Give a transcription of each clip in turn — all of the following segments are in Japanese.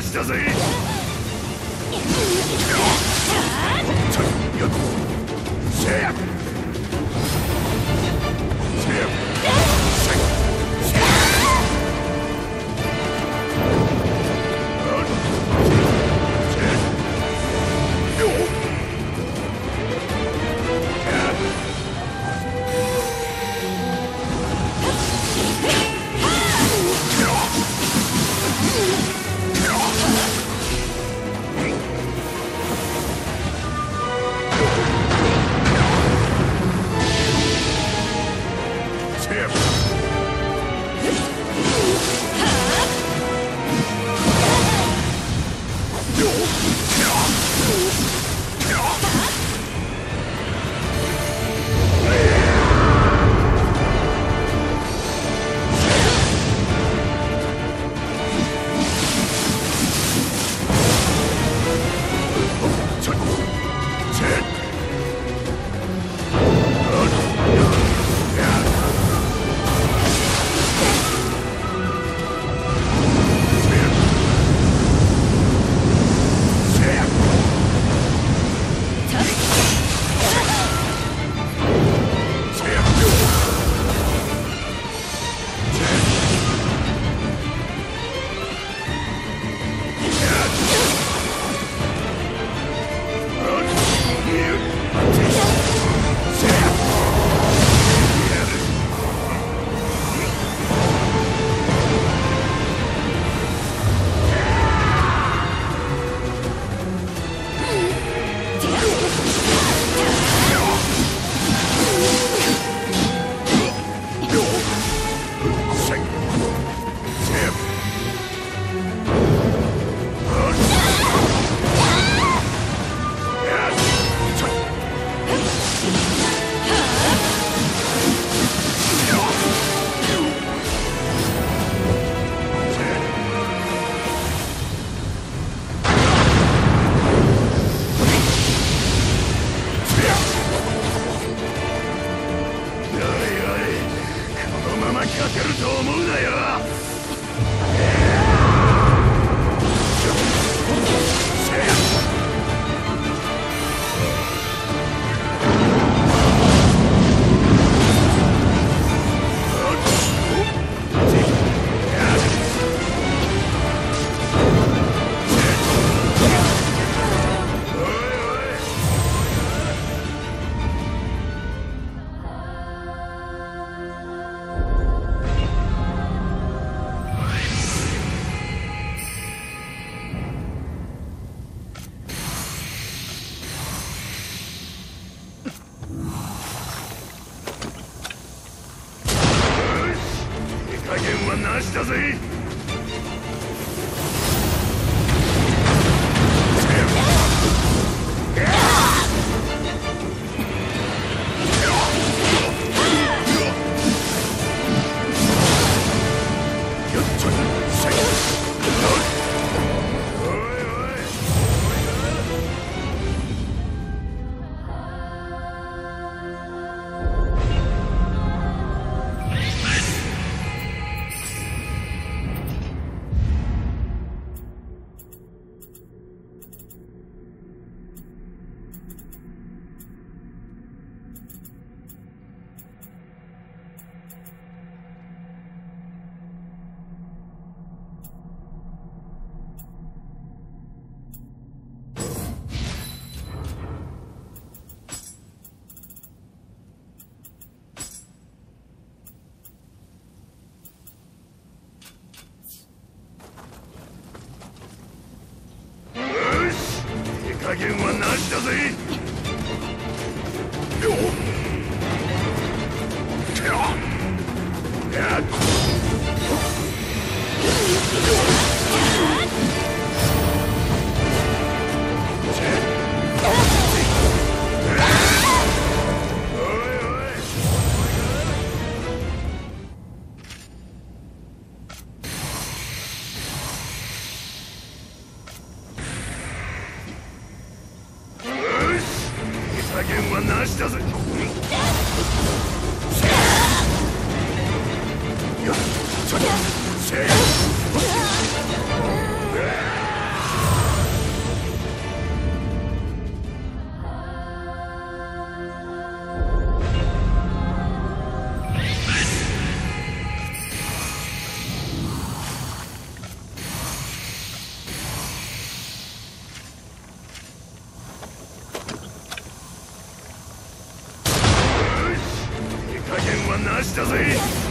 したぜ。せや。と思うなよ。だぜ加減はなしだぜ。よっ。なしだぜ。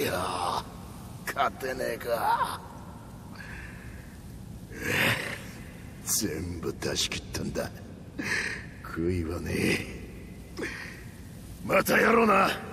きゃ勝てねえか。全部出し切ったんだ。悔いはねえ。またやろうな。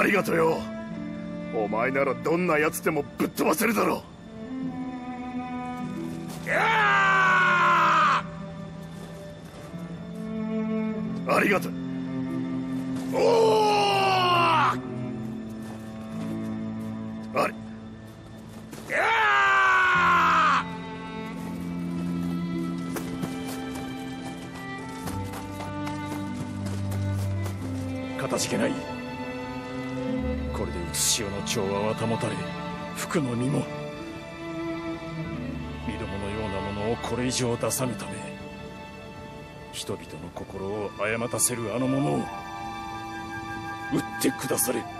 ありがとよ。お前ならどんな奴でもぶっ飛ばせるだろう。ありがとう。おおあれ。かたじけない。れでうつしおの調和は保たれ服の身も身どものようなものをこれ以上出さぬため人々の心を誤たせるあの者を撃ってくだされ。